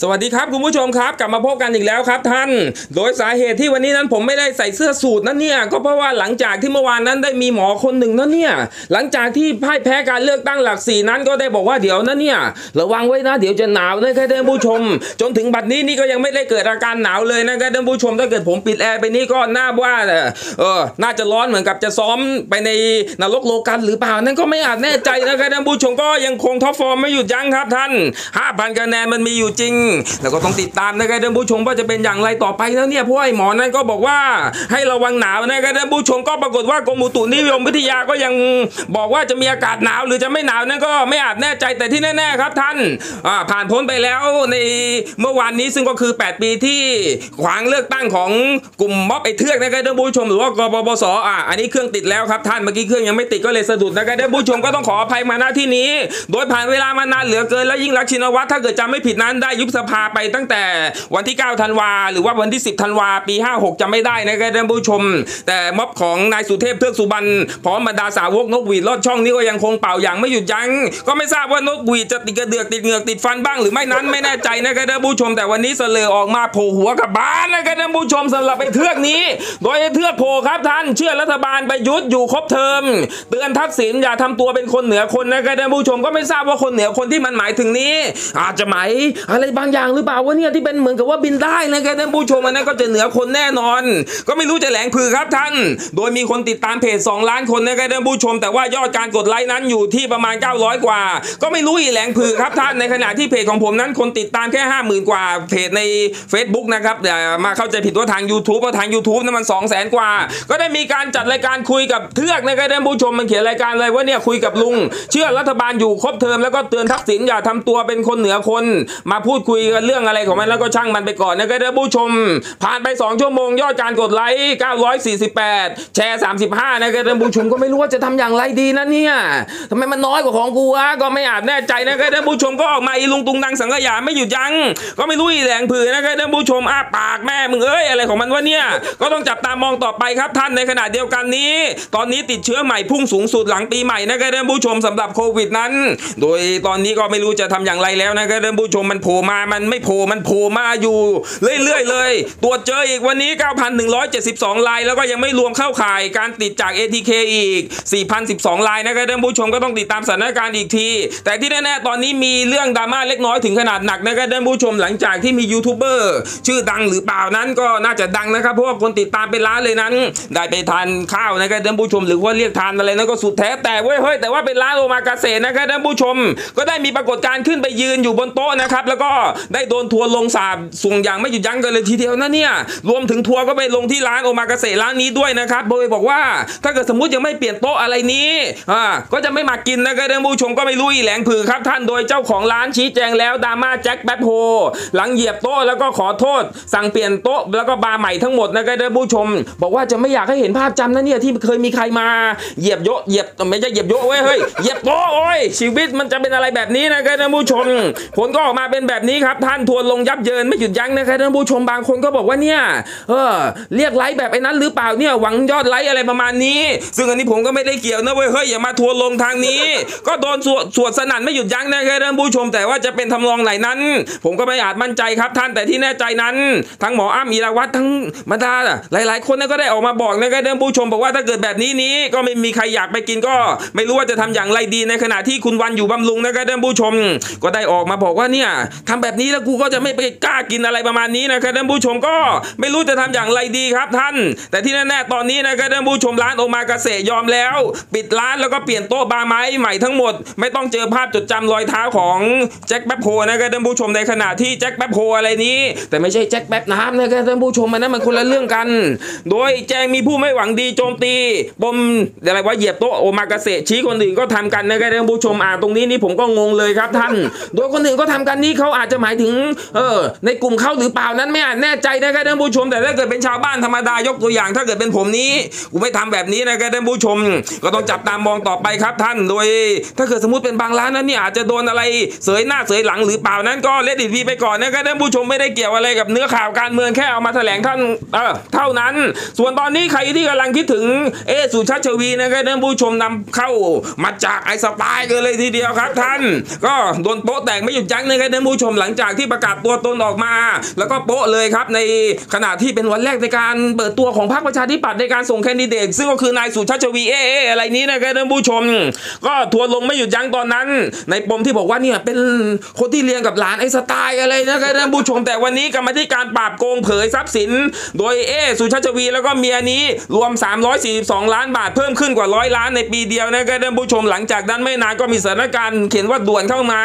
สวัสดีครับคุณผู้ชมครับกลับมาพบกันอีกแล้วครับท่าน โดยสาเหตุที่วันนี้นั้นผมไม่ได้ใส่เสื้อสูทนั้นเนี่ยก็เพราะว่าหลังจากที่เมื่อวานนั้นได้มีหมอคนหนึ่งนั้นเนี่ยหลังจากที่พ่ายแพ้การเลือกตั้งหลักสี่นั้นก็ได้บอกว่าเดี๋ยวนั้นเนี่ยระวังไว้นะเดี๋ยวจะหนาวนะครับท่านผู้ชม จนถึงบัดนี้นี่ก็ยังไม่ได้เกิดอาการหนาวเลยนะครับท่านผู้ชมถ้าเกิดผมปิดแอร์ไปนี่ก็น่าว่าเออน่าจะร้อนเหมือนกับจะซ้อมไปในนรกโลกันหรือเปล่านั่นก็ไม่อาจแน่ใจนะครับท่านผู้ชมก็ยังคง top form ไม่หยุดยั้งครับท่าน5,000คะแนนมันมีอยู่จริงแล้วก็ต้องติดตามนะครับท่านผู้ชมว่าจะเป็นอย่างไรต่อไปแล้วเนี่ยเพราะไอ้หมอนั้นก็บอกว่าให้ระวังหนาวนะครับท่านผู้ชมก็ปรากฏว่ากรมอุตุนิยมวิทยาก็ยังบอกว่าจะมีอากาศหนาวหรือจะไม่หนาวนั่นก็ไม่อาจแน่ใจแต่ที่แน่ๆครับท่านผ่านพ้นไปแล้วในเมื่อวานนี้ซึ่งก็คือ 8 ปีที่ขวางเลือกตั้งของกลุ่มม็อบไอ้เทือกนะครับท่านผู้ชมหรือว่ากบปสอะอันนี้เครื่องติดแล้วครับท่านเมื่อกี้เครื่องยังไม่ติดก็เลยสะดุดนะครับท่านผู้ชมก็ต้องขออภัยมาณที่นี้ โดยผ่านเวลามานานเหลือเกินแล้วยิ่งรักชินวัตรถ้าเกิดจำไม่ผิดนั้นได้ยุบสภาไปตั้งแต่วันที่ 9 ธันวา หรือว่าวันที่ 10 ธันวา ปี 56จำไม่ได้นะครับท่านผู้ชม แต่ม็อบของนายสุเทพเทือกสุบรรณพร้อมบรรดาสาวกนกหวีดลอดช่องนี้ก็ยังคงเป่าอย่างไม่หยุดยั้งก็ไม่ทราบว่านกหวีดจะติดกระเดือกติดเหงือกติดฟันบ้างหรือไม่นั้นไม่แน่ใจนะครับท่านผู้ชม แต่วันนี้เสลอออกมาโผล่หัวกับบ้านนะครับท่านผู้ชมสำหรับไอ้เทือกนี้ โดยไอ้เทือกโผล่ครับท่านเชื่อรัฐบาลประยุทธ์อยู่ครบเทอมเตือนทักษิณอย่าทำตัวเป็นคนเหนือคนนะครับท่านผู้ชมก็ไม่ทราบว่าคนเหนือคนที่มันหมายถึงนี้ อาจจะหมายอะไรบางางอย่างหรือเปล่าวะเนี่ยที่เป็นเหมือนกับว่าบินได้นะครับท่านผู้ชมอันนั้นก็จะเหนือคนแน่นอน ก็ไม่รู้จะแหลงพือครับท่าน โดยมีคนติดตามเพจ 2 ล้านคนนะครับท่านผู้ชม แต่ว่ายอดการกดไลค์นั้นอยู่ที่ประมาณ 900 กว่า ก็ไม่รู้อีแหลงพือครับท่านในขณะที่เพจของผมนั้นคนติดตามแค่ 50,000 กว่าเพจใน Facebook นะครับอย่ามาเข้าใจผิดว่าทาง YouTube เพราะทาง YouTube นั้นมัน 2 0 0 0 0 0กว่า ก็ได้มีการจัดรายการคุยกับเทือกนะครับท่านผู้ชมมันเขียนรายการเลยว่าเนี่ยคุยกับลุง เชื่อรัฐบาลอยู่ครบเทอมแล้วก็เตือนทักษิณอย่าทำตัวเป็นคนเหนือคนมาพูดคุยุยกันเรื่องอะไรของมันแล้วก็ช่างมันไปก่อนนะครับท่านผู้ชม ผ่านไป 2 ชั่วโมงยอดการกดไลค์948 แชร์ 35นะครับท่านผู้ชมก็ไม่รู้ว่าจะทำอย่างไรดีนะเนี่ยทำไมมันน้อยกว่าของกูวะก็ไม่อาจแน่ใจนะครับท่านผู้ชมก็ออกมาอีลุงตุงนางสังขยาไม่หยุดยั้งก็ไม่รู้อีแหลงผือนะครับท่านผู้ชมอ้าปากแม่มึงเอ้ยอะไรของมันวะเนี่ยก็ต้องจับตามองต่อไปครับท่านในขณะเดียวกันนี้ ตอนนี้ติดเชื้อใหม่พุ่งสูงสุดหลังปีใหม่นะครับท่านผู้ชมสำหรับโควิดนั้น โดยตอนนี้ก็ไม่รู้จะทำอย่างไรแล้วนะครับท่านผู้ชมมันโผล่มามันไม่โผล่มันโผล่มาอยู่ เรื่อยๆเลยตรวจเจออีกวันนี้ 9,172ราย แล้วก็ยังไม่รวมเข้าข่ายการติดจาก ATK อีก 4,012รายนะครับท่านผู้ชมก็ต้องติดตามสถานการณ์อีกที แต่ที่แน่ๆตอนนี้มีเรื่องดราม่าเล็กน้อยถึงขนาดหนักนะครับท่านผู้ชมหลังจากที่มียูทูบเบอร์ชื่อดังหรือเปล่านั้นก็น่าจะดังนะครับเพราะว่าคนติดตามเป็นล้านเลยนั้น ได้ไปทานข้าวนะครับท่านผู้ชมหรือว่าเรียกทานอะไรนั้นก็สุดแท้แต่เว้ยเฮ้ยแต่ว่าเป็นร้านโอมากาเสะนะครับท่านผู้ชม ก็ได้มีปรากฏการณ์ขึ้นไปยืนอยู่บนโต๊ะนะครับแล้วก็ได้โดนทัวร์ลงสาบส่งอย่างไม่หยุดยั้งกันเลยทีเดียวนะเนี่ยรวมถึงทัวร์ก็ไปลงที่ร้านโอมากาเสะร้านนี้ด้วยนะครับโดยบอกว่า ถ้าเกิดสมมุติยังไม่เปลี่ยนโต๊ะอะไรนี้อ่าก็จะไม่มากินนะครับท่านผู้ชมก็ไม่รู้อีแหลงผือครับ ท่านโดยเจ้าของร้านชี้แจงแล้วดราม่าแจ็คแป๊บโฮหลังเหยียบโต๊ะแล้วก็ขอโทษ สั่งเปลี่ยนโต๊ะแล้วก็บาร์ใหม่ทั้งหมดนะครับท่านผู้ชม บอกว่าจะไม่อยากให้เห็นภาพจำนะเนี่ยที่เคยมีใครมาเหยียบโยะเหยียบไม่ใช่เหยียบโยะเว้ยเฮ้ยเหยียบโต๊ะโอ้ยชีวิตมันจะเป็นอะไรแบบนี้นะครับท่านผู้ชม ผลก็ออกมาเป็นแบบนี้ครับท่านทวนลงยับเยินไม่หยุดยั้งนะครับท่านผู้ชมบางคนก็บอกว่าเนี่ยเออเรียกไลค์แบบไอ้นั้นหรือเปล่าเนี่ยหวังยอดไลค์อะไรประมาณนี้ ซึ่งอันนี้ผมก็ไม่ได้เกี่ยวนะเว้ยเฮ้ยอย่ามาทัวร์ลงทางนี้ ก็โดนสวดสวดสนั่นไม่หยุดยั้งนะครับท่านผู้ชม แต่ว่าจะเป็นทำนองไหนนั้น ผมก็ไม่อาจมั่นใจครับท่านแต่ที่แน่ใจนั้น ทั้งหมออ้ำอีราวัตทั้งบรรดาหลาย ๆคนนั้นก็ได้ออกมาบอกนะครับท่านผู้ชมบอกว่าถ้าเกิดแบบนี้นี้ก็ไม่มีใครอยากไปกินก็ ไม่รู้ว่าจะทำอย่างไรดีในขณะที่คุณวันอยู่บำรุงนะครับท่านผู้ชม ก็ได้ออกมาบอกว่าเนี่ยทำแบบนี้แล้วกูก็จะไม่ไปกล้ากินอะไรประมาณนี้นะครับท่านผู้ชมก็ไม่รู้จะทำอย่างไรดีครับท่าน แต่ที่แน่ๆตอนนี้นะครับท่านผู้ชมร้านโอมากาเสะยอมแล้ว ปิดร้านแล้วก็เปลี่ยนโต๊ะบาร์ไม้ใหม่ทั้งหมด ไม่ต้องเจอภาพจดจำรอยเท้าของแจ็คแป๊บโฮนะครับท่านผู้ชมในขณะที่แจ็คแป๊บโฮอะไรนี้ แต่ไม่ใช่แจ็คแป๊บน้ำนะครับท่านผู้ชมมันนั้นมันคนละเรื่องกัน โดยแจงมีผู้ไม่หวังดีโจมตีปมอะไรว่าเหยียบโต๊ะโอมากาเสะชี้คนอื่นก็ทำกันนะครับท่านผู้ชมอ่านตรงนี้นี่ผมก็งงเลยครับท่าน โดยคนอื่นก็ทำกันนี่เขาอาจจะหมายถึงเออในกลุ่มเขาหรือเปล่านั้นไม่อาจแน่ใจนะครับท่านผู้ชม แต่ถ้าเกิดเป็นชาวบ้านธรรมดายกตัวอย่าง ถ้าเกิดเป็นผมนี้กูไม่ทำแบบนี้นะครับท่านผู้ชม ก็ต้องจับตามองต่อไปครับท่านโดย ถ้าเกิดสมมติเป็นบางร้านนั้นเนี่ยอาจจะโดนอะไรเสยหน้าเสยหลังหรือเปล่านั้นก็เลดดิทีไปก่อนนะครับท่านผู้ชมไม่ได้เกี่ยวอะไรกับเนื้อข่าวการเมืองแค่เอามาแถลงท่านเออเท่านั้น ส่วนตอนนี้ใครที่กำลังคิดถึงเอสุชาติชวีนะครับท่านผู้ชมนำเข้ามาจากไอสไตล์กันเลยทีเดียวครับท่าน ก็โดนโป๊ะแตกไม่หยุดยั้งนะครับท่านผู้ชมหลังจากที่ประกาศตัวตนออกมา แล้วก็โป๊ะเลยครับในขณะที่เป็นวันแรกในการเปิดตัวของพรรคประชาธิปัตย์ในการส่งแคนดิเดต ซึ่งก็คือนายสุชาติชวีเอเออะไรนี้นะครับท่านผู้ชม ก็ทัวร์ลงไม่หยุดยั้งตอนนั้น ในปมที่บอกว่าเนี่ยเป็นคนที่เลี้ยงกับหลานไอ้สไตล์อะไรนะครับท่านผู้ชมแต่วันนี้กรรมธิการปราบโกงเผยทรัพย์สิน โดยเอสุชาติชวีแล้วก็เมียนี้รวม 342 ล้านบาทเพิ่มขึ้นกว่าร้อยล้านในปีเดียวนะครับท่านผู้ชมหลังจากนั้นไม่นานก็มีสถานการณ์เขียนว่าด่วนเข้ามา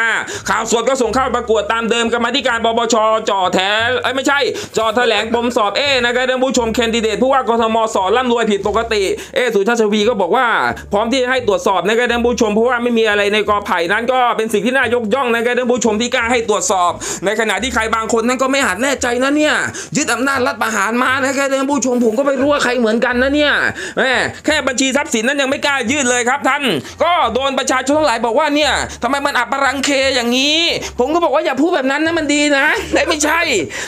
ข่าวสดก็ส่งเข้าประกวดตามเดิมกรรมาธิการปปชจ่อแถเอ้ไม่ใช่จ่อแถลงปมสอบเอนะครับท่านผู้ชมแคนดิเดตผู้ว่ากทมสอนร่ำรวยผิดปกติเอสุชาติชวีก็บอกว่า พร้อมที่จะให้ตรวจสอบนะครับท่านผู้ชมเพราะว่าไม่มีอะไรในกอไผ่นั้นก็เป็นสิ่งที่น่ายกย่องนะครับท่านผู้ชมที่กล้าให้ตรวจสอบ ในขณะที่ใครบางคนนั้นก็ไม่อาจแน่ใจนะเนี่ยยึดอำนาจรัฐประหารมานะครับท่านผู้ชมผมก็ไม่รู้ว่าใครเหมือนกันนะเนี่ยแหมแค่บัญชีทรัพย์สินนั้นยังไม่กล้ายื่นเลยครับท่าน ก็โดนประชาชนทั้งหลายบอกว่าเนี่ยทำไมมันอับปรังเคอย่างนี้ ผมก็บอกว่าอย่าพูดแบบนั้นนะมันดีนะแต่ไม่ใช่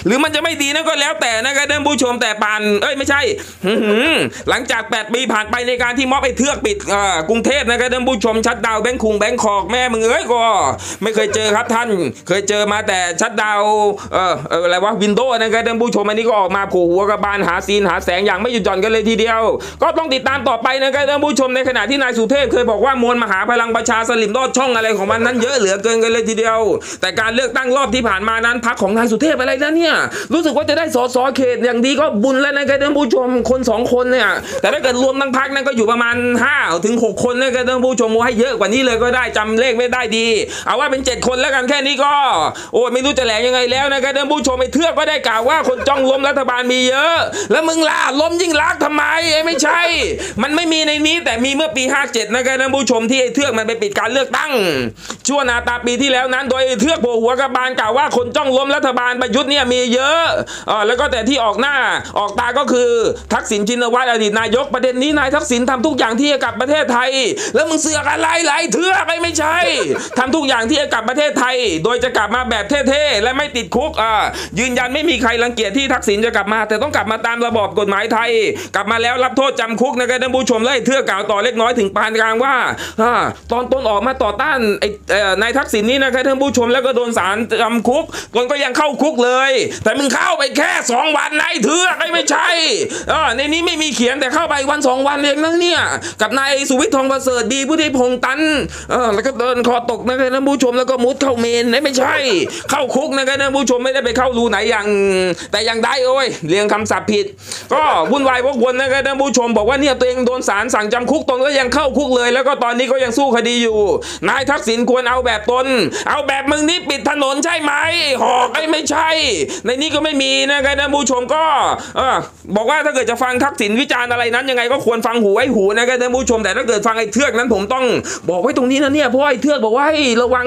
หรือมันจะไม่ดีนั่นก็แล้วแต่นะครับท่านผู้ชมแต่ปานเอ้ยไม่ใช่หลังจาก 8 ปีผ่านไปในการที่ม็อบไอ้เทือกปิดกรุงเทพนะครับท่านผู้ชมชัดดาวแบงค์คุงแบงคอกแม่มึงเอ้ยก็ไม่เคยเจอครับท่าน เคยเจอมาแต่ชัดดาวเออออะไรวะวินโดว์นะครับท่านผู้ชมอันนี้ก็ออกมาโผล่หัวกระบาลหาซีนหาแสงอย่างไม่หยุดหย่อนกันเลยทีเดียว ก็ต้องติดตามต่อไปนะครับท่านผู้ชมในขณะที่นายสุเทพเคยบอกว่ามวลมหาพลังประชาสลิมรอดช่องอะไรของมันนั้นเยอะเหลือเกินกันเลยทีเดียว แต่การเลือกตั้งรอบที่ผ่านมานั้นพักของนายสุเทพอะไรนะเนี่ยรู้สึกว่าจะได้สสเขตอย่างดีก็บุญแล้วนะครับท่านผู้ชมคนสองคนเนี่ยแต่ถ้าเกิดรวมทั้งพักนั้นก็อยู่ประมาณ5ถึง6คนนะครับท่านผู้ชมโอ้ให้เยอะกว่านี้เลยก็ได้จำเลขไม่ได้ดี เอาว่าเป็น 7 คนแล้วกันแค่นี้ก็ โอ้ไม่รู้จะแหลงยังไงแล้วนะครับท่านผู้ชมไอ้เทือกก็ได้กล่าวว่าคนจ้องล้มรัฐบาลมีเยอะ แล้วมึงล่ะล้มยิ่งรักษณ์ทำไมเอ้ไม่ใช่ มันไม่มีในนี้แต่มีเมื่อปี 57นะครับท่านผู้ชมที่ไอ้เทือกมันไปปิดการเลือกตั้งชั่วนาตาปีที่แล้วนั้นโดยไอ้เทือกโผหัวกระบาลกล่าวว่าคนจ้องล้มรัฐบาลประยุทธ์เนี่ยมีเยอะอแล้วก็แต่ที่ออกหน้าออกตาก็คือ ทักษิณชินวัตรอดีตนายกประเด็นนี้นายทักษิณทำทุกอย่างที่จะกลับประเทศไทย แล้วมึงเสือกอะไรไหลเทือกไอ้ไม่ใช่ทำทุกอย่างที่จะกลับประเทศไทย โดยจะกลับมาแบบเท่ๆและไม่ติดคุกอ่ายืนยันไม่มีใครรังเกียจที่ทักษิณจะกลับมา แต่ต้องกลับมาตามระบอบกฎหมายไทย กลับมาแล้วรับโทษจำคุกนะครับท่านผู้ชมและไอ้เทือกกล่าวต่อเล็กน้อยถึงปานกลางว่าอตอนต้นออกมาต่อต้านไอ้นายทักษิณนี่นะครับท่านผู้ชมแล้วก็โดนศาลจำคุกตนก็ยังเข้าคุกเลย แต่มึงเข้าไปแค่สองวันนายเทือกไอ้ไม่ใช่เออในนี้ไม่มีเขียนแต่เข้าไปวันสองวันเองนะเนี่ยกับนายสุวิทย์ทองประเสริฐดีพุทธิพงษ์ตันเออแล้วก็เดินคอตกนะครับท่านผู้ชมแล้วก็มุดเข้าเมนไม่ใช่ เข้าคุกนะครับท่านผู้ชมไม่ได้ไปเข้ารูไหนอย่าง แต่อย่างใดโอ้ยเรียงคำศัพท์ผิด ก็วุ่นวายวกวนนะครับท่านผู้ชม บอกว่าเนี่ยตัวเองโดนศาลสั่งจำคุกตนก็ยังเข้าคุกเลย แล้วก็ตอนนี้ก็ยังสู้คดีอยู่ นายทักษิณควรเอาแบบตน เอาแบบมึงนี่ปิดถนนใช่ไหมหอกไอ้ไม่ใช่ ในนี้ก็ไม่มีนะครับท่านผู้ชมก็เออบอกว่าถ้าเกิดจะฟังทักษิณวิจารณ์อะไรนั้นยังไงก็ควรฟังหูไว้หูนะครับท่านผู้ชมแต่ถ้าเกิดฟังไอ้เทือกนั้นผมต้องบอกไว้ตรงนี้นะเนี่ยเพราะไอ้เทือกบอกว่าให้ระวัง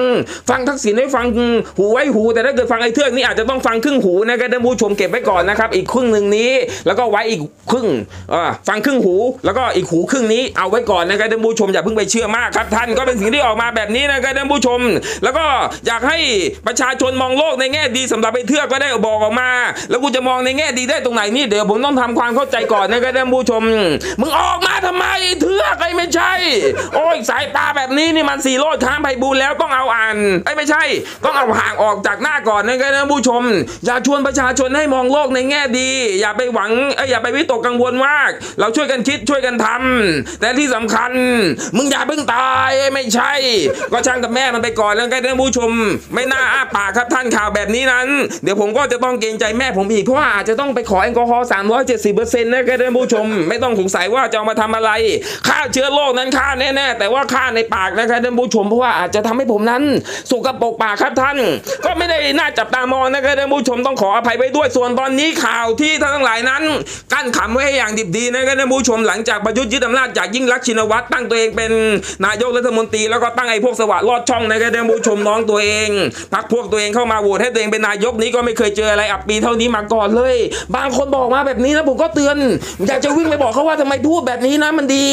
ฟังทักษิณให้ฟังหูไว้หู แต่ถ้าเกิดฟังไอ้เทือกนี่อาจจะต้องฟังครึ่งหูนะครับท่านผู้ชมเก็บไว้ก่อนนะครับอีกครึ่งหนึ่งนี้ แล้วก็ไว้อีกครึ่งเออฟังครึ่งหู แล้วก็อีกหูครึ่งนี้เอาไว้ก่อนนะครับท่านผู้ชมอย่าเพิ่งไปเชื่อมากครับท่านก็เป็นสิ่งที่ออกมาแบบนี้นะครับท่านผู้ชม แล้วก็อยากให้ประชาชนมองโลกในแง่ดีสำหรับไอ้เทือกก็ได้บอกออกมา แล้วกูจะมองในแง่ดีได้ตรงไหนนี่เดี๋ยวผมต้องทำความเข้าใจก่อนนะครับท่านผู้ชม มึงออกมาทำไมไอ้เทือกไอ้ไม่ใช่ โอ้ยสายตาแบบนี้นี่มันสีโรดค้างไพบูลแล้วต้องเอาอ่านไอ้ไม่ใช่ ต้องเอาห่างออกจากหน้าก่อนนะครับท่านผู้ชม อย่าชวนประชาชนให้มองโลกในแง่ดี อย่าไปหวังเอ้อย่าไปวิตกกังวลมาก เราช่วยกันคิดช่วยกันทำแต่ที่สำคัญ มึงอย่าเพิ่งตายไอ้ไม่ใช่ ก็ช่างกับแม่มันไปก่อนแล้วกันท่านผู้ชม ไม่น่าอ้าปากครับท่านข่าวแบบนี้นั้น เดี๋ยวผมก็จะต้องเกรงใจแม่ผมอีก เพราะว่าอาจจะต้องไปขอแอลกอฮอล์370เจ็ดสิบเปอร์เซ็นต์นะครับท่านผู้ชม ไม่ต้องสงสัยว่าจะเอามาทำอะไรฆ่าเชื้อโรคนั้นฆ่าแน่ๆแต่ว่าฆ่าในปากนะครับท่านผู้ชมเพราะว่าอาจจะทำให้ผมนั้นสกปรกปากครับท่าน ก็ไม่ได้น่าจับตามองนะครับท่านผู้ชมต้องขออภัยไปด้วยส่วนตอนนี้ข่าวที่ท่านทั้งหลายนั้น กั้นขำไว้ให้อย่างดิบดีนะครับท่านผู้ชมหลังจากประยุทธ์ยึดอำนาจจากยิ่งรักชินวัตรตั้งตัวเองเป็นนายกรัฐมนตรีแล้วก็ตั้งไอ้พวกสวัสดิ์รอดช่องนะครับท่านผู้ชมน้องตัวเองพักพวกตัวเองเข้ามาโหวตให้ตัวเองเป็นนายกนี้ก็ไม่เคยเจออะไรอับปีเท่านี้มาก่อนเลย บางคนบอกมาแบบนี้นะผมก็เตือน อยากจะวิ่งไปบอกเขาว่าทำไมพูดแบบนี้นะมันดี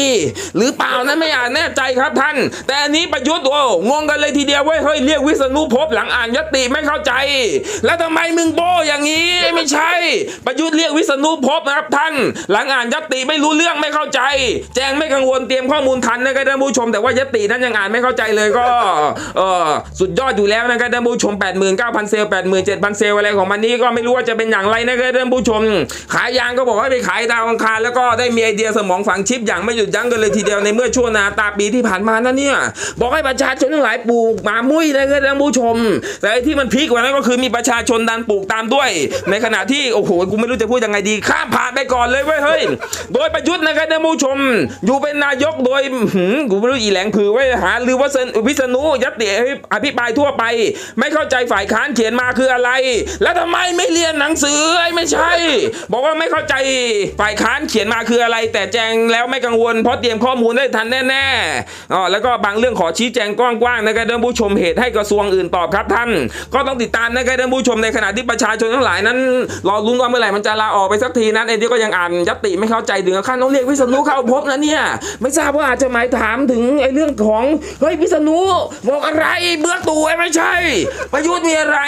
หรือเปล่านะไม่อาจแน่ใจครับท่าน แต่อันนี้ประยุทธ์โอ้งงกันเลยทีเดียวเว้ยเฮ้ยเรียกวิษณุภพหลังอ่านยติไม่เข้าใจ แล้วทำไมมึงโบอย่างนี้ไม่ใช่ ประยุทธ์เรียกวิษณุภพนะครับท่าน หลังอ่านยติไม่รู้เรื่องไม่เข้าใจ แจ้งไม่กังวลเตรียมข้อมูลทันนะครับท่านผู้ชม แต่ว่ายตินั้นยังอ่านไม่เข้าใจเลยก็เออสุดยอดอยู่แล้วนะครับท่านผู้ชม89,000 เซลล์87,000 เซลล์อะไรของมันนี้ก็ไม่รู้ว่าจะเป็นอย่างไรนะครับท่านผู้ชม ขายยางก็บอกให้ไปขายดาวอังคารแล้วก็ได้มีไอเดียสมองฝังชิปอย่างไม่หยุดยั้งกันเลยทีเดียวในเมื่อช่วงนาตาปีที่ผ่านมานั่นเนี่ยบอกให้ประชาชนทั้งหลายปลูกหมามุ้ยนะครับท่านผู้ชม แต่ที่มัน peak กว่านั้นก็คือมีประชาชนดันปลูกตามด้วย ในขณะที่โอ้โหกูไม่รู้จะพูดยังไงดีข้ามผ่านไปก่อนเลยเว้ยเฮ้ยโดยประยุทธ์นะครับท่านผู้ชม อยู่เป็นนายกโดยหืมกูไม่รู้อีแหลงผือไว้หาหรือว่าเซนวิษณุยัตติอภิปรายทั่วไป ไม่เข้าใจฝ่ายค้านเขียนมาคืออะไร แล้วทำไมไม่เรียนหนังสือไอ้ไม่ใช่ บอกว่าไม่เข้าใจฝ่ายค้านเขียนมาคืออะไร แต่แจงแล้วไม่กังวลเพราะเตรียมข้อมูลได้ทันแน่ๆอ๋อแล้วก็บางเรื่องขอชี้แจงกว้างๆนะครับท่านผู้ชมเหตุให้กระทรวงอื่นตอบครับท่าน ก็ต้องติดตามนะครับท่านผู้ชมในขณะที่ประชาชนทั้งหลายนั้นรอลุ้นว่าเมื่อไหร่มันจะลาออกไปสักทีนั้นเอ็นที่ก็ยังอ่านยติไม่เข้าใจถึงขั้นต้องเรียกวิษณุเข้าพบนะเนี่ยไม่ทราบว่าอาจจะหมายถามถึงไอ้เรื่องของเฮ้ยวิษณุบอกอะไรเบื้องตู่ไอ้ไม่ใช่ประยุทธ์มีอะไร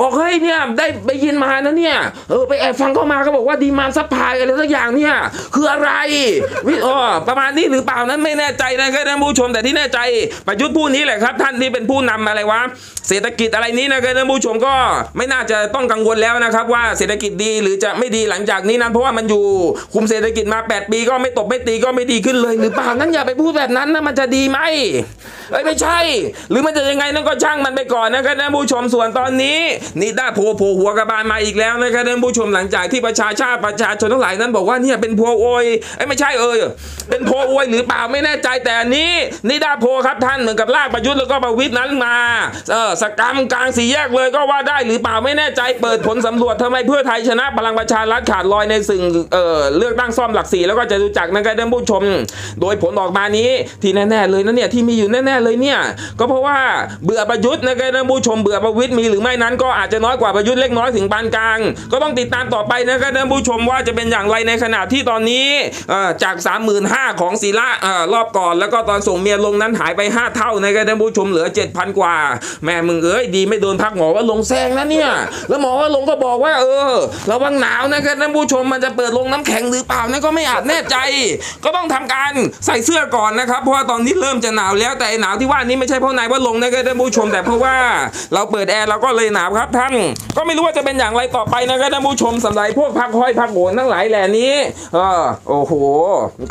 บอกเฮ้ยเนี่ยได้ไปยินมานะเนี่ยเออไปแอบฟังเข้ามาเขาบอกว่า demand supply อะไรสักอย่างเนี่ยคืออะไรวิอ๋อประมาณนี้หรือเปล่านั้นไม่แน่ใจนะครับท่านผู้ชมแต่ที่แน่ใจประยุทธ์ผู้นี้แหละครับ ท่านที่เป็นผู้นำอะไรวะเศรษฐกิจอะไรนี้นะครับท่านผู้ชมก็ไม่น่าจะต้องกังวลแล้วนะครับ ว่าเศรษฐกิจดีหรือจะไม่ดีหลังจากนี้นั้น เพราะว่ามันอยู่คุมเศรษฐกิจมา 8 ปี ก็ไม่ตกไม่ตีก็ไม่ดีขึ้นเลยหรือเปล่านั้นอย่าไปพูดแบบนั้นนะมันจะดีไหมเอ้ไม่ใช่ หรือมันจะยังไงนั่นก็ช่างมันไปก่อนนะครับท่านผู้ชมส่วนตอนนี้นี่ได้โผล่โผหัวกระบาลมาอีกแล้วนะครับท่านผู้ชมหลังจากที่ประชาชาติประชาชนทั้งหลายนั้นบอกว่าเนี่ยเป็นโพโอยเอ้ไม่ใช่เออเป็นโพโอยหรือเปล่าไม่แน่ใจแต่นี้นี่ได้โพลครับท่านเหมือนกับลากประยุทธ์แล้วก็ประวิตรนั้นมาเออสกรรมกลางสี่แยกเลยก็ว่าได้หรือเปล่าไม่แน่ใจเปิดผลสำรวจทำไมเพื่อไทยชนะพลังประชารัฐขาดลอยในสิ่งเออเลือกตั้งซ่อมหลักสี่แล้วก็จะรู้จักนะครับท่านผู้ชม โดยผลออกมานี้ที่แน่ๆเลยนะเนี่ยที่มีอยู่แน่ๆเลยเนี่ยก็เพราะว่าเบื่อประยุทธ์นะครับท่านผู้ชมเบื่อประวิตรมีหรือไม่นั้น ก็อาจจะน้อยกว่าประยุทธ์เล็กน้อยถึงปานกลาง ก็ต้องติดตามต่อไปนะครับท่านผู้ชมว่าจะเป็นอย่างไรในขณะที่ตอนนี้จาก 35,000ของศิระเอ่อรอบก่อน แล้วก็ตอนส่งเมียลงนั้นหายไป 5 เท่านะครับท่านผู้ชมเหลือ 7,000 กว่า แม่มึงเอ้ยดีไม่โดนพักหมอว่าลงแซงนะเนี่ย แล้วหมอว่าลงก็บอกว่า เออระวังหนาวนะครับท่านผู้ชมมันจะเปิดลงน้ำแข็งหรือเปล่านั่นก็ไม่อาจแน่ใจ ก็ต้องทำการใส่เสื้อก่อนนะครับเพราะว่าตอนนี้เริ่มจะหนาวแล้วแต่หนาวที่ว่านี้ไม่ใช่เพราะนายว่าลงนะครับท่านผู้ชมแต่เพราะว่าเราเปิดแอร์เราก็เลยหนาวครับท่าน ก็ไม่รู้ว่าจะเป็นอย่างไรต่อไปนะครับท่านผู้ชมสำหรับพวกพักห้อยพักโหนทั้งหลายแหล่นี้เออโอ้โห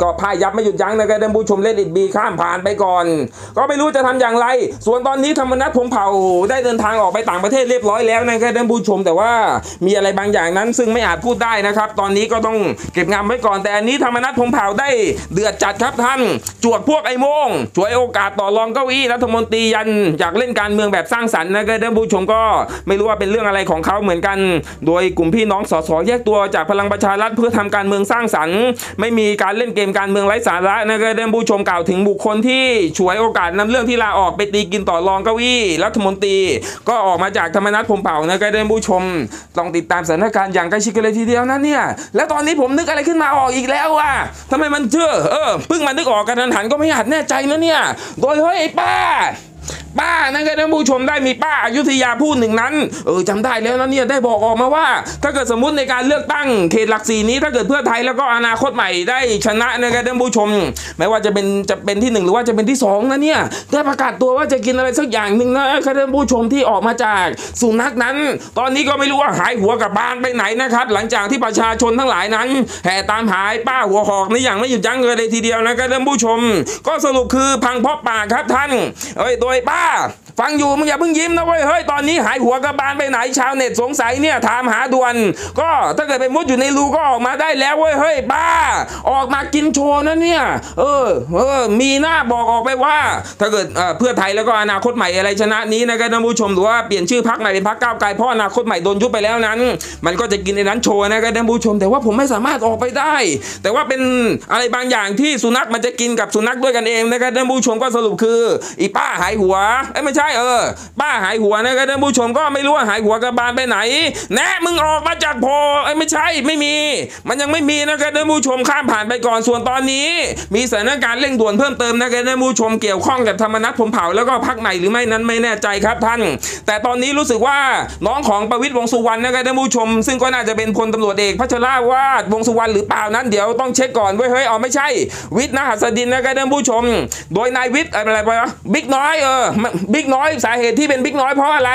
ก็พ่ายยับไม่หยุดยั้งนะครับท่านผู้ชมเล่นอิดบีข้ามผ่านไปก่อน ก็ไม่รู้จะทำอย่างไร ส่วนตอนนี้ธรรมนัฐพงเผ่าได้เดินทางออกไปต่างประเทศเรียบร้อยแล้วนะครับท่านผู้ชมแต่ว่ามีอะไรบางอย่างนั้นซึ่งไม่อาจพูดได้นะครับ ตอนนี้ก็ต้องเก็บงำไว้ก่อน แต่อันนี้ธรรมนัฐพงเผ่าได้เดือดจัดครับท่าน จวกพวกไอ้โมงช่วยโอกาสต่อรองเก้าอี้รัฐมนตรียันอยากเล่นการเมืองแบบสร้างสรรค์นะครับท่านผู้ชมก็ไม่รู้ว่าเป็นเรื่องอะไรของเขาเหมือนกัน โดยกลุ่มพี่น้องสสแยกตัวจากพลังประชารัฐเพื่อทำการเมืองสร้างสรรค์ ไม่มีการเล่นเกมการเมืองไร้สาระนะครับท่านผู้ชมกล่าวถึงบุคคลที่ฉวยโอกาสนำเรื่องที่ลาออกไปตีกินต่อรองเก้าอี้รัฐมนตรี ก็ออกมาจากธรรมนัฐพมเผ่านะครับท่านผู้ชมต้องติดตามสถานการณ์อย่างใกล้ชิดกันเลยทีเดียวนะเนี่ยแล้วตอนนี้ผมนึกอะไรขึ้นมาออกอีกแล้วอะทำไมมันเชื่อเออเพิ่งมานึกออกกันทันหันก็ไม่อาจแน่ใจนะเนี่ยโดยเฮ้ยไอ้ป้า ป้านะครับท่านผู้ชมได้มีป้าอายุทยาผู้หนึ่งนั้นเออจำได้แล้วนะเนี่ยได้บอกออกมาว่า ถ้าเกิดสมมติในการเลือกตั้งเขตหลักสี่นี้ ถ้าเกิดเพื่อไทยแล้วก็อนาคตใหม่ได้ชนะนะครับท่านผู้ชมไม่ว่าจะเป็นจะเป็นที่หนึ่งหรือว่าจะเป็นที่สองนะเนี่ยได้ประกาศตัวว่าจะกินอะไรสักอย่างหนึ่งนะครับท่านผู้ชมที่ออกมาจากสุนัขนั้น ตอนนี้ก็ไม่รู้ว่าหายหัวกับบานไปไหนนะครับ หลังจากที่ประชาชนทั้งหลายนั้นแห่ตามหายป้าหัวหอกนี่อย่างไม่หยุดยั้งเลยทีเดียวนะครับท่านผู้ชม ก็สรุปคือพังเพราะปากครับท่านเอ้ยโดยป้า Ah! ฟังอยู่มึงอย่าเพิ่งยิ้มนะเว้ยเฮ้ยตอนนี้หายหัวกระบาลไปไหนชาวเน็ตสงสัยเนี่ยถามหาด่วน ก็ถ้าเกิดไปมุดอยู่ในรูก็ออกมาได้แล้วเว้ยเฮ้ยบ้า ออกมากินโชว์นะเนี่ยเออเออมีหน้าบอกออกไปว่า ถ้าเกิดเเพื่อไทยแล้วก็อนาคตใหม่อะไรชนะนี้นะครับท่านผู้ชมหรือว่าเปลี่ยนชื่อพักใหม่เป็นพักก้าวไกลเพราะอนาคตใหม่โดนยุบไปแล้วนั้น มันก็จะกินในนั้นโชว์นะครับท่านผู้ชม แต่ว่าผมไม่สามารถออกไปได้ แต่ว่าเป็นอะไรบางอย่างที่สุนัขมันจะกินกับสุนัขด้วยกันเองนะครับท่านผู้ชมก็สรุปคืออีป้าหายหัวเอ้ไม่ใช่เออ ป้าหายหัวนะครับท่านผู้ชมก็ไม่รู้ว่าหายหัวกระบาลไปไหน แน่มึงออกมาจากโพอ้ไม่ใช่ไม่มี มันยังไม่มีนะครับท่านผู้ชมข้ามผ่านไปก่อนส่วนตอนนี้ มีสถานการณ์เร่งด่วนเพิ่มเติมนะครับท่านผู้ชมเกี่ยวข้องกับธรรมนัฐพรหมเผาแล้วก็พักไหนหรือไม่นั้นไม่แน่ใจครับท่าน แต่ตอนนี้รู้สึกว่าน้องของประวิตรวงสุวรรณนะครับท่านผู้ชม ซึ่งก็น่าจะเป็นพลตำรวจเอกพัชราวาดวงสุวรรณหรือเปล่านั้นเดี๋ยวต้องเช็คก่อนเว้ยเฮ้ยเอาไม่ใช่ วิทย์นะหัสดินนะครับท่านผู้ชม โดยนายวิทย์อะไรไปวะบิ๊กน้อยเออบิ๊กน้อยสาเหตุที่เป็นบิ๊กน้อยเพราะอะไร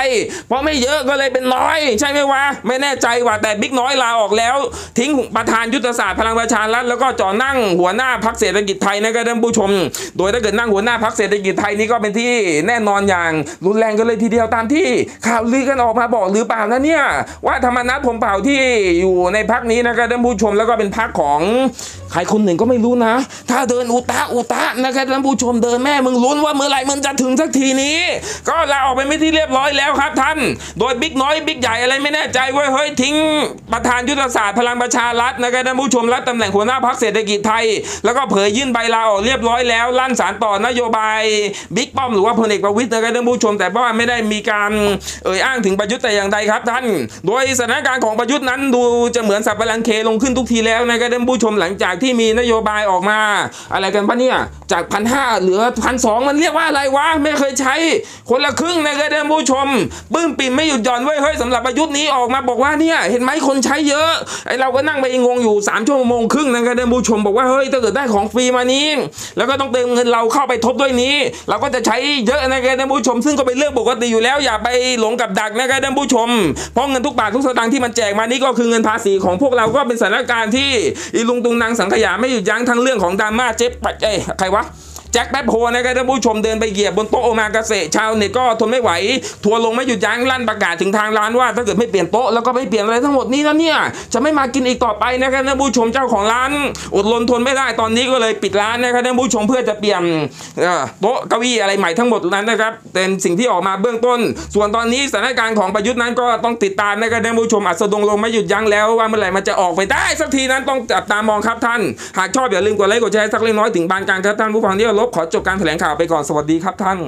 เพราะไม่เยอะก็เลยเป็นน้อย ใช่ไหมวะไม่แน่ใจว่าแต่บิ๊กน้อยลาออกแล้ว ทิ้งประธานยุทธศาสตร์พลังประชารัฐแล้วก็จ่อนั่งหัวหน้าพักเศรษฐกิจไทยนะครับท่านผู้ชม โดยถ้าเกิดนั่งหัวหน้าพักเศรษฐกิจไทยนี่ก็เป็นที่แน่นอนอย่างรุนแรงกันเลยทีเดียวตามที่ข่าวลือกันออกมาบอกหรือเปล่านะเนี่ยว่าธรรมนัฐพรหมเผ่าที่อยู่ในพักนี้นะครับท่านผู้ชมแล้วก็เป็นพักของใครคนหนึ่งก็ไม่รู้นะ ถ้าเดินอุตะอุตะนะครับท่านผู้ชมเดินแม่มึงลุ้นว่าเมื่อไหร่มึงจะถึงสักทีนี้ก็ลาออกไปไม่ที่เรียบร้อยแล้วครับท่าน โดยบิ๊กน้อยบิ๊กใหญ่อะไรไม่แน่ใจว่าเฮ้ยทิ้งประธานยุทธศาสตร์พลังประชารัฐนะครับท่านผู้ชมรับตำแหน่งหัวหน้าพักเศรษฐกิจไทย แล้วก็เผยยื่นใบลาออกเรียบร้อยแล้วลั่นสารต่อนโยบายบิ๊กป้อมหรือว่าพลเอกประวิตยนะครับท่านผู้ชม แต่ว่าไม่ได้มีการเอ่ยอ้างถึงประยุทธ์แต่อย่างใดครับท่าน โดยสถานการณ์ของประยุทธ์นั้นดูจะเหมือนสับปะรังเคลงขึ้นทุกทีแล้วนะครับท่านผู้ชมหลังจากที่มีนโยบายออกมา อะไรกันปะเนี่ยจากพันห้าเหลือพันสองมันเรียกว่าอะไรวะไม่เคยใช้คนละครึ่งนะครับท่านผู้ชมปื้มปิ่มไม่หยุดหย่อนไว้เฮ้ยสำหรับประยุทธ์นี้ออกมาบอกว่าเนี่ยเห็นไหมคนใช้เยอะไอเราก็นั่งไปงงอยู่3ชั่วโมงครึ่งนะครับท่านผู้ชมบอกว่าเฮ้ยถ้าเกิดได้ของฟรีมานี้ แล้วก็ต้องเติมเงินเราเข้าไปทบด้วยนี้ เราก็จะใช้เยอะนะครับท่านผู้ชม ซึ่งก็เป็นเรื่องปกติอยู่แล้วอย่าไปหลงกับดักนะครับท่านผู้ชม เพราะเงินทุกบาททุกสตางค์ที่มันแจกมานี่ก็คือเงินภาษีของพวกเราก็เป็นสถานการณ์ที่อีลุงตุงนางสังขยาไม่หยุดยั้งทั้งเรื่องของดราม่าเจ็บปัดเอ้ใครวะ แจ็คแป๊บโฮนะครับท่านผู้ชมเดินไปเหยียบบนโต๊ะโอมากาเสะชาวเน็ตก็ทนไม่ไหว ทัวร์ลงไม่หยุดยั้งลั่นประกาศถึงทางร้านว่า ถ้าเกิดไม่เปลี่ยนโต๊ะแล้วก็ไม่เปลี่ยนอะไรทั้งหมดนี้นะเนี่ยจะไม่มากินอีกต่อไปนะครับท่านผู้ชมเจ้าของร้าน อดรนทนไม่ได้ตอนนี้ก็เลยปิดร้านนะครับท่านผู้ชมเพื่อจะเปลี่ยนโต๊ะเก้าอี้อะไรใหม่ทั้งหมดนั้นนะครับเป็นสิ่งที่ออกมาเบื้องต้น ส่วนตอนนี้สถานการณ์ของประยุทธ์นั้นก็ต้องติดตามนะครับท่านผู้ชมอัสดงลงไม่หยุดยั้งแล้วว่าเมื่อไหร่มันจะออกไปได้สักทีนั้นต้องจับตามองครับท่าน หากชอบอย่าลืมกดไลค์กดแชร์สักเล็กน้อยถึงบานกลางครับท่านผู้ฟังที่รพขอจบการแถลงข่าวไปก่อนสวัสดีครับท่าน